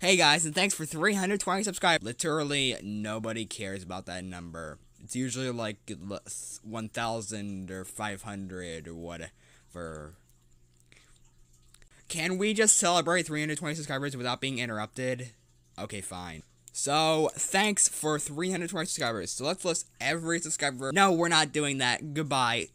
Hey guys, and thanks for 320 subscribers. Literally, nobody cares about that number. It's usually like 1,000 or 500 or whatever. Can we just celebrate 320 subscribers without being interrupted? Okay, fine. So, thanks for 320 subscribers. So let's list every subscriber. No, we're not doing that. Goodbye.